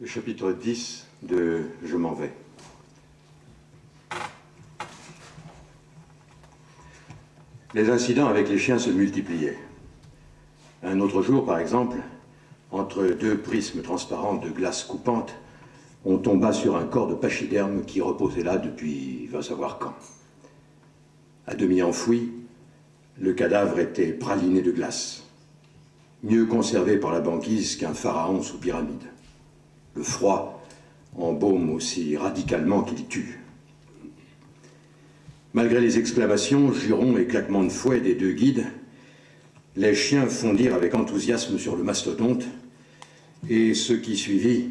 Le chapitre 10 de Je m'en vais. Les incidents avec les chiens se multipliaient. Un autre jour, par exemple, entre deux prismes transparents de glace coupante, on tomba sur un corps de pachyderme qui reposait là depuis va savoir quand. À demi enfoui, le cadavre était praliné de glace, mieux conservé par la banquise qu'un pharaon sous pyramide. Le froid embaume aussi radicalement qu'il tue. Malgré les exclamations, jurons et claquements de fouet des deux guides, les chiens fondirent avec enthousiasme sur le mastodonte, et ce qui suivit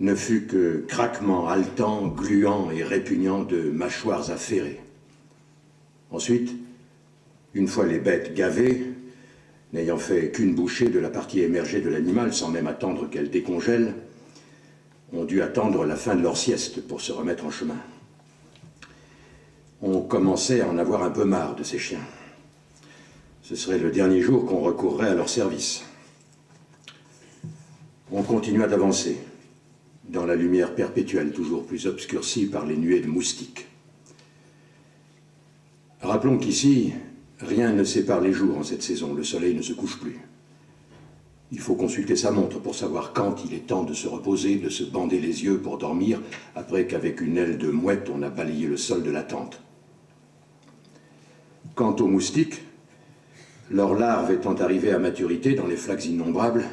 ne fut que craquement haletant, gluant et répugnant de mâchoires affairées. Ensuite, une fois les bêtes gavées, n'ayant fait qu'une bouchée de la partie émergée de l'animal sans même attendre qu'elle décongèle, ont dû attendre la fin de leur sieste pour se remettre en chemin. On commençait à en avoir un peu marre de ces chiens. Ce serait le dernier jour qu'on recourrait à leur service. On continua d'avancer, dans la lumière perpétuelle toujours plus obscurcie par les nuées de moustiques. Rappelons qu'ici, rien ne sépare les jours en cette saison, le soleil ne se couche plus. Il faut consulter sa montre pour savoir quand il est temps de se reposer, de se bander les yeux pour dormir, après qu'avec une aile de mouette on a balayé le sol de la tente. Quant aux moustiques, leurs larves étant arrivées à maturité dans les flaques innombrables,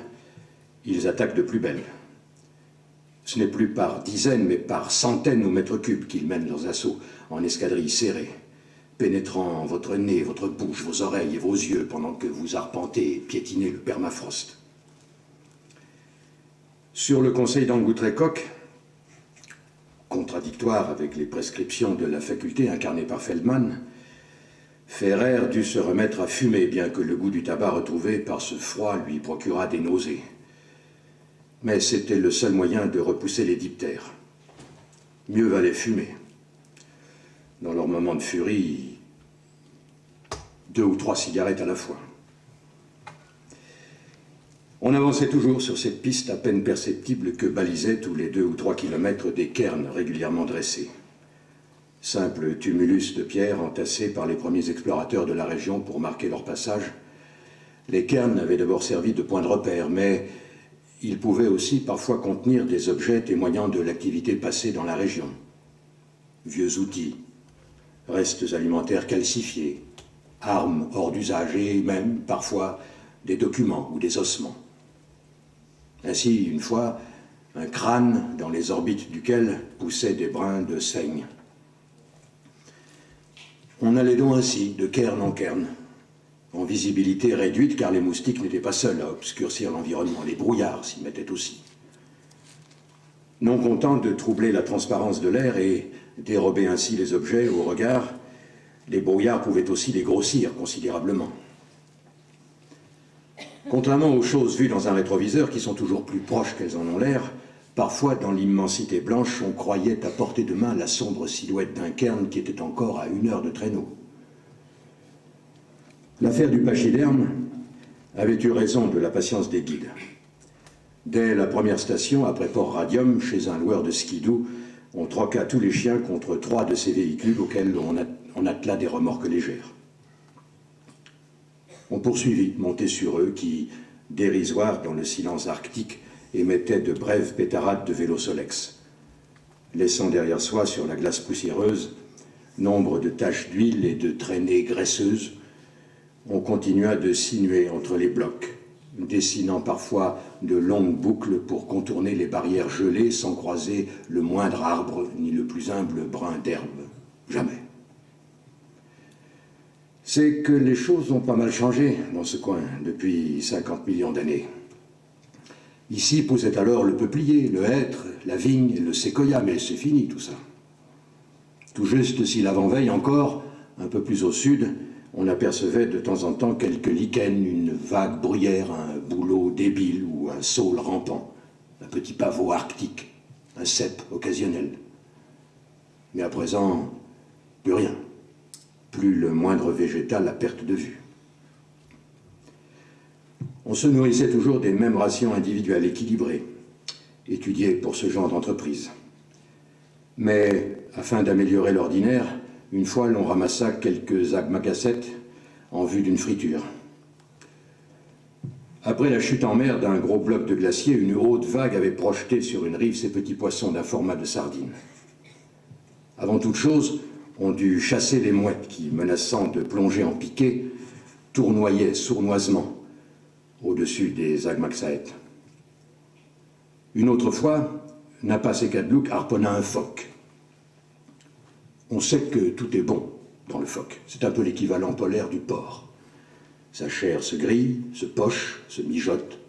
ils attaquent de plus belle. Ce n'est plus par dizaines, mais par centaines au mètre cube qu'ils mènent leurs assauts en escadrilles serrées, pénétrant votre nez, votre bouche, vos oreilles et vos yeux pendant que vous arpentez et piétinez le permafrost. Sur le conseil d'Angoutrécoq, contradictoire avec les prescriptions de la faculté incarnée par Feldman, Ferrer dut se remettre à fumer, bien que le goût du tabac retrouvé par ce froid lui procurât des nausées. Mais c'était le seul moyen de repousser les diptères. Mieux valait fumer. Dans leurs moments de furie, deux ou trois cigarettes à la fois. On avançait toujours sur cette piste à peine perceptible que balisaient tous les deux ou trois kilomètres des cairns régulièrement dressés. Simple tumulus de pierre entassés par les premiers explorateurs de la région pour marquer leur passage, les cairns avaient d'abord servi de point de repère, mais ils pouvaient aussi parfois contenir des objets témoignant de l'activité passée dans la région. Vieux outils, restes alimentaires calcifiés, armes hors d'usage et même, parfois, des documents ou des ossements. Ainsi, une fois, un crâne dans les orbites duquel poussaient des brins de saigne. On allait donc ainsi, de cairn en cairn, en visibilité réduite car les moustiques n'étaient pas seuls à obscurcir l'environnement, les brouillards s'y mettaient aussi. Non contents de troubler la transparence de l'air et dérober ainsi les objets au regard, les brouillards pouvaient aussi les grossir considérablement. Contrairement aux choses vues dans un rétroviseur qui sont toujours plus proches qu'elles en ont l'air, parfois dans l'immensité blanche, on croyait à portée de main la sombre silhouette d'un cairn qui était encore à une heure de traîneau. L'affaire du pachyderme avait eu raison de la patience des guides. Dès la première station, après Port Radium, chez un loueur de skidoo, on troqua tous les chiens contre trois de ces véhicules auxquels on, on attela des remorques légères. On poursuivit, monté sur eux, qui, dérisoires dans le silence arctique, émettaient de brèves pétarades de vélosolex, laissant derrière soi, sur la glace poussiéreuse, nombre de taches d'huile et de traînées graisseuses. On continua de sinuer entre les blocs, dessinant parfois de longues boucles pour contourner les barrières gelées sans croiser le moindre arbre ni le plus humble brin d'herbe. Jamais c'est que les choses ont pas mal changé dans ce coin depuis 50 millions d'années. Ici posait alors le peuplier, le hêtre, la vigne le séquoia, mais c'est fini tout ça. Tout juste si l'avant-veille encore, un peu plus au sud, on apercevait de temps en temps quelques lichens, une vague bruyère, un bouleau débile ou un saule rampant, un petit pavot arctique, un cep occasionnel. Mais à présent, plus rien plus le moindre végétal à perte de vue. On se nourrissait toujours des mêmes rations individuelles équilibrées, étudié pour ce genre d'entreprise. Mais afin d'améliorer l'ordinaire, une fois l'on ramassa quelques agmacassettes en vue d'une friture. Après la chute en mer d'un gros bloc de glacier, une haute vague avait projeté sur une rive ces petits poissons d'un format de sardine. Avant toute chose, on dut chasser les mouettes qui, menaçant de plonger en piqué, tournoyaient sournoisement au-dessus des agmaxaètes. Une autre fois, Napas et Kadlouk harponna un phoque. On sait que tout est bon dans le phoque. C'est un peu l'équivalent polaire du porc. Sa chair se grille, se poche, se mijote.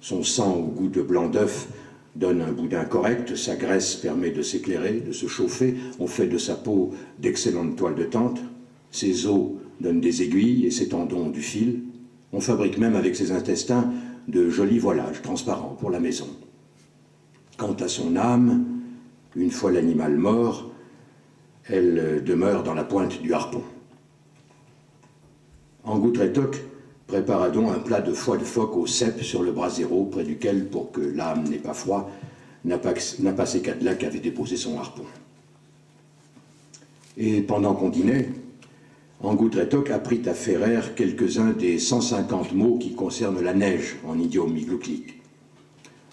Son sang au goût de blanc d'œuf donne un boudin correct. Sa graisse permet de s'éclairer, de se chauffer. On fait de sa peau d'excellentes toiles de tente. Ses os donnent des aiguilles et ses tendons du fil. On fabrique même avec ses intestins de jolis voilages transparents pour la maison. Quant à son âme, une fois l'animal mort, elle demeure dans la pointe du harpon. Angoutretok prépara donc un plat de foie de phoque au cèpe sur le brasero, près duquel, pour que l'âme n'ait pas froid, n'a pas ses Cadillac avait déposé son harpon. Et pendant qu'on dînait, Angoutretok apprit à Ferrer quelques-uns des 150 mots qui concernent la neige en idiome miglouklik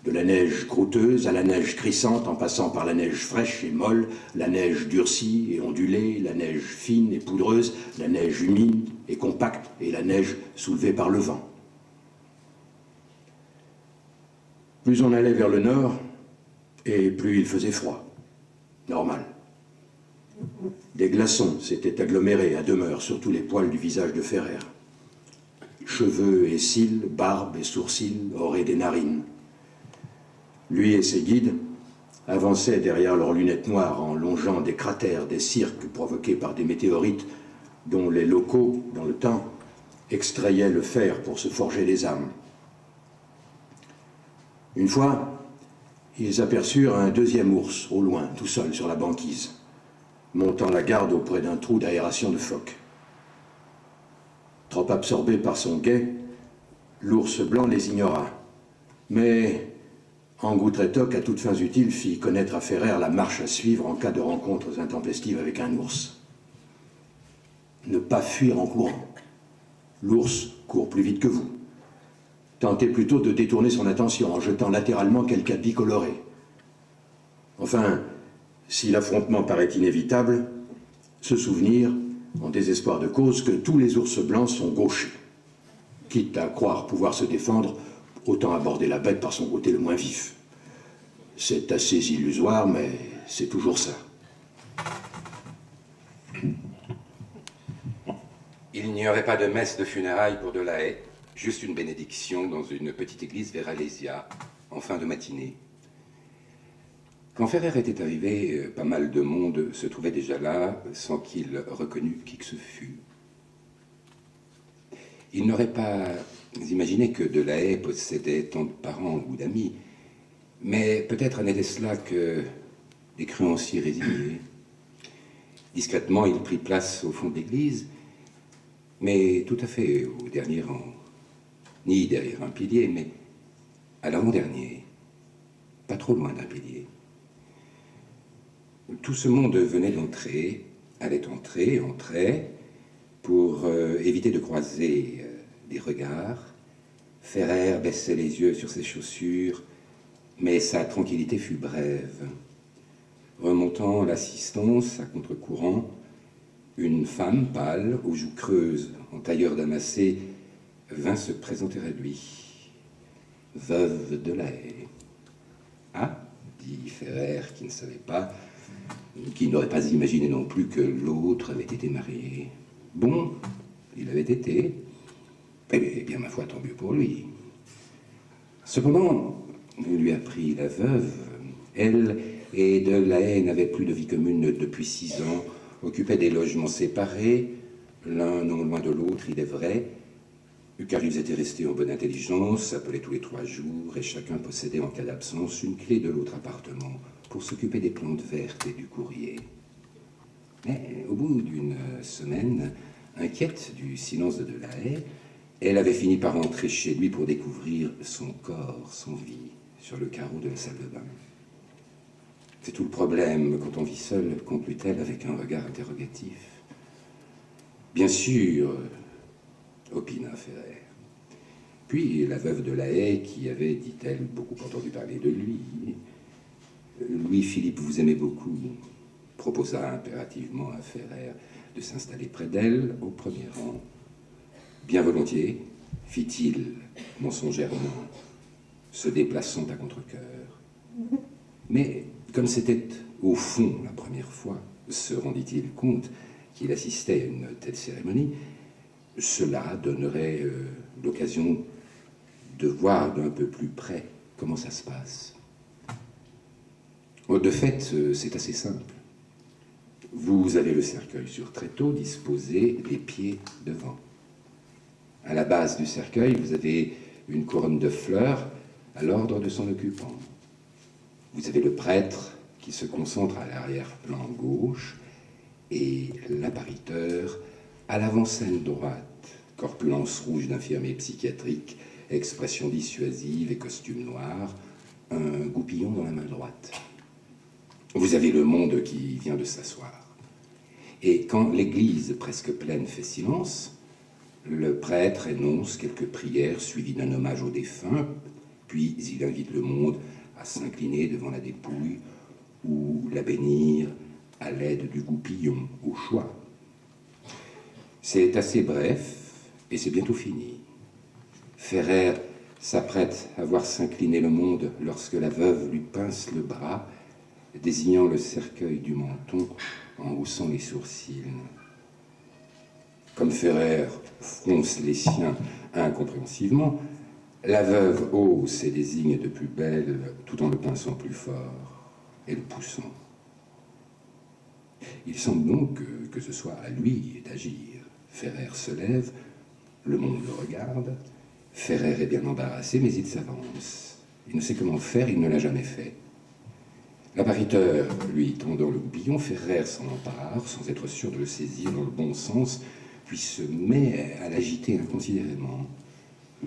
de la neige croûteuse à la neige crissante en passant par la neige fraîche et molle, la neige durcie et ondulée, la neige fine et poudreuse, la neige humide et compacte et la neige soulevée par le vent. Plus on allait vers le nord, et plus il faisait froid. Normal. Des glaçons s'étaient agglomérés à demeure sur tous les poils du visage de Ferrer. Cheveux et cils, barbe et sourcils auraient des narines. Lui et ses guides avançaient derrière leurs lunettes noires en longeant des cratères, des cirques provoqués par des météorites dont les locaux, dans le temps, extrayaient le fer pour se forger les âmes. Une fois, ils aperçurent un deuxième ours au loin, tout seul sur la banquise, montant la garde auprès d'un trou d'aération de phoque. Trop absorbé par son guet, l'ours blanc les ignora. Mais Angoutretok, à toutes fins utiles, fit connaître à Ferrer la marche à suivre en cas de rencontres intempestives avec un ours. Ne pas fuir en courant. L'ours court plus vite que vous. Tentez plutôt de détourner son attention en jetant latéralement quelques habits colorés. Enfin, si l'affrontement paraît inévitable, se souvenir, en désespoir de cause, que tous les ours blancs sont gauchers. Quitte à croire pouvoir se défendre, autant aborder la bête par son côté le moins vif. C'est assez illusoire, mais c'est toujours ça. Il n'y aurait pas de messe de funérailles pour de la haie, juste une bénédiction dans une petite église vers Alésia, en fin de matinée. Quand Ferrer était arrivé, euh, pas mal de monde se trouvait déjà là, sans qu'il reconnût qui que ce fût. Il n'aurait pas vous imaginez que Delahaye possédait tant de parents ou d'amis, mais peut-être n'était cela que des créanciers résignés. Discrètement, il prit place au fond de l'église, mais tout à fait au dernier rang. Ni derrière un pilier, mais à l'avant-dernier, pas trop loin d'un pilier. Tout ce monde venait d'entrer, allait entrer, entrait, pour euh, éviter de croiser des regards. Ferrer baissait les yeux sur ses chaussures, mais sa tranquillité fut brève. Remontant l'assistance à contre-courant, une femme pâle, aux joues creuses, en tailleur damassé, vint se présenter à lui. Veuve de la haie. Ah dit Ferrer, qui ne savait pas, qui n'aurait pas imaginé non plus que l'autre avait été marié. Bon, il avait été. Eh bien, ma foi, tant mieux pour lui. Cependant, lui apprit la veuve, elle et de la plus de vie commune depuis six ans, occupaient des logements séparés, l'un non loin de l'autre, il est vrai, car ils étaient restés en bonne intelligence, s'appelaient tous les trois jours, et chacun possédait en cas d'absence une clé de l'autre appartement pour s'occuper des plantes vertes et du courrier. Mais au bout d'une semaine, inquiète du silence de Delahaye, elle avait fini par rentrer chez lui pour découvrir son corps sans vie, sur le carreau de la salle de bain. C'est tout le problème quand on vit seul, conclut-elle avec un regard interrogatif. Bien sûr, opina Ferrer. Puis la veuve de la haie, qui avait, dit-elle, beaucoup entendu parler de lui. Louis-Philippe vous aimait beaucoup, proposa impérativement à Ferrer de s'installer près d'elle, au premier rang. Bien volontiers, fit-il mensongèrement, se déplaçant à contre-coeur. Mais comme c'était au fond la première fois, se rendit-il compte qu'il assistait à une telle cérémonie, cela donnerait euh, l'occasion de voir d'un peu plus près comment ça se passe. De fait, euh, c'est assez simple. Vous avez le cercueil sur tréteau disposé les pieds devant. À la base du cercueil, vous avez une couronne de fleurs à l'ordre de son occupant. Vous avez le prêtre qui se concentre à l'arrière-plan gauche et l'appariteur à l'avant-scène droite, corpulence rouge d'infirmier psychiatrique, expression dissuasive et costume noir, un goupillon dans la main droite. Vous avez le monde qui vient de s'asseoir. Et quand l'église presque pleine fait silence, le prêtre énonce quelques prières suivies d'un hommage au défunt, puis il invite le monde à s'incliner devant la dépouille ou la bénir à l'aide du goupillon, au choix. C'est assez bref et c'est bientôt fini. Ferrer s'apprête à voir s'incliner le monde lorsque la veuve lui pince le bras, désignant le cercueil du menton en haussant les sourcils. Comme Ferrer fronce les siens incompréhensivement, la veuve hausse et désigne de plus belle tout en le pinçant plus fort et le poussant. Il semble donc que, ce soit à lui d'agir. Ferrer se lève, le monde le regarde. Ferrer est bien embarrassé, mais il s'avance. Il ne sait comment faire, il ne l'a jamais fait. L'appariteur, lui, tendant le goupillon, Ferrer s'en empare, sans être sûr de le saisir dans le bon sens, puis se met à l'agiter inconsidérément,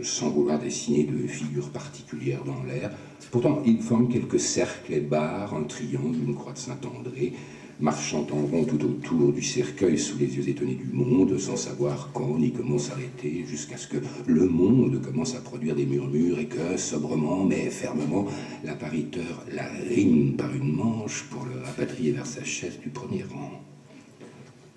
sans vouloir dessiner de figures particulières dans l'air. Pourtant, il forme quelques cercles et barres, un triangle, une croix de Saint-André, marchant en rond tout autour du cercueil sous les yeux étonnés du monde, sans savoir quand ni comment s'arrêter, jusqu'à ce que le monde commence à produire des murmures et que, sobrement mais fermement, l'appariteur la rime par une manche pour le rapatrier vers sa chaise du premier rang.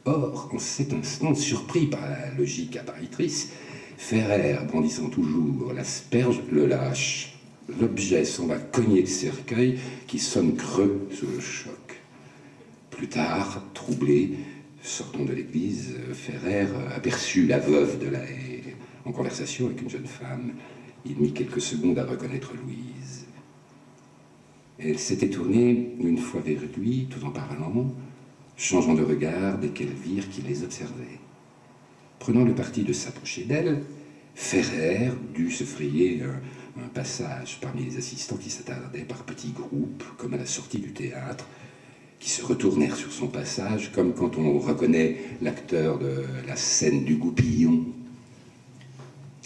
Or, en cet instant, surpris par la logique apparitrice, Ferrer, brandissant toujours l'asperge, le lâche. L'objet s'en va cogner le cercueil qui sonne creux sous le choc. Plus tard, troublé, sortant de l'église, Ferrer aperçut la veuve de la haie en conversation avec une jeune femme. Il mit quelques secondes à reconnaître Louise. Elle s'était tournée une fois vers lui, tout en parlant, changeant de regard dès qu'elle virent qu'il les observait. Prenant le parti de s'approcher d'elle, Ferrer dut se frayer un, passage parmi les assistants qui s'attardaient par petits groupes, comme à la sortie du théâtre, qui se retournèrent sur son passage, comme quand on reconnaît l'acteur de la scène du goupillon.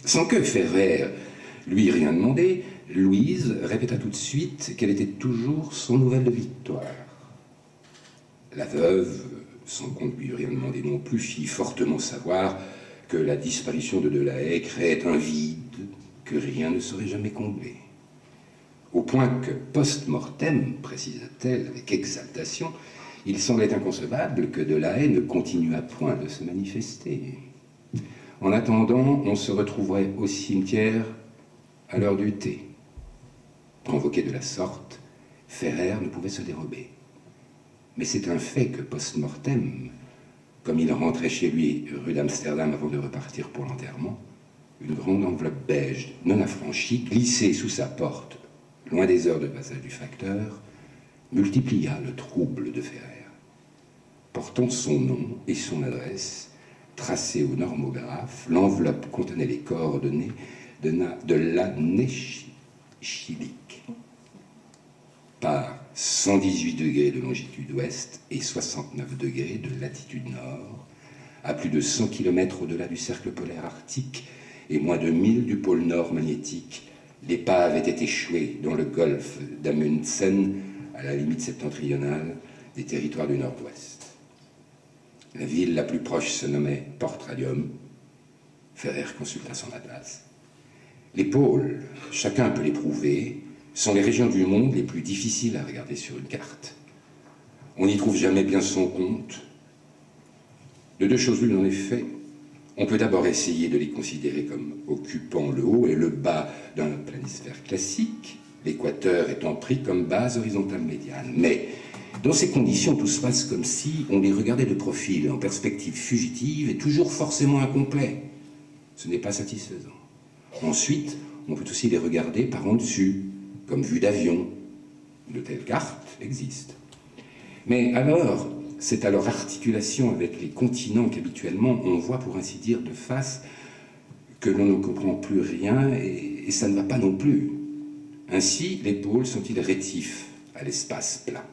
Sans que Ferrer lui rien demandé, Louise répéta tout de suite qu'elle était toujours sans nouvelle de victoire. La veuve, sans qu'on lui rien demandé non plus, fit fortement savoir que la disparition de Delahaye créait un vide que rien ne saurait jamais combler au point que post-mortem, précisa-t-elle avec exaltation, il semblait inconcevable que de la haine ne continuât point de se manifester. En attendant, on se retrouverait au cimetière à l'heure du thé. Convoqué de la sorte, Ferrer ne pouvait se dérober. Mais c'est un fait que post-mortem, comme il rentrait chez lui rue d'Amsterdam avant de repartir pour l'enterrement, une grande enveloppe beige non affranchie glissée sous sa porte loin des heures de passage du facteur, multiplia le trouble de Ferrer. Portant son nom et son adresse, tracés au normographe, l'enveloppe contenait les coordonnées de, de chilique par 118 degrés de longitude ouest et 69 degrés de latitude nord, à plus de 100 km au-delà du cercle polaire arctique et moins de 1000 du pôle nord magnétique l'épave était échouée dans le golfe d'Amundsen, à la limite septentrionale des territoires du Nord-Ouest. La ville la plus proche se nommait Port Radium. Ferrer consulta son atlas. Les pôles, chacun peut les prouver, sont les régions du monde les plus difficiles à regarder sur une carte. On n'y trouve jamais bien son compte. De deux choses l'une en effet. On peut d'abord essayer de les considérer comme occupant le haut et le bas d'un planisphère classique, l'équateur étant pris comme base horizontale médiane. Mais dans ces conditions, tout se passe comme si on les regardait de profil, en perspective fugitive et toujours forcément incomplet. Ce n'est pas satisfaisant. Ensuite, on peut aussi les regarder par en dessus, comme vue d'avion. De telles cartes existent. Mais alors, c'est à leur articulation avec les continents qu'habituellement on voit, pour ainsi dire, de face, que l'on ne comprend plus rien et, ça ne va pas non plus. Ainsi, les pôles sont-ils rétifs à l'espace plat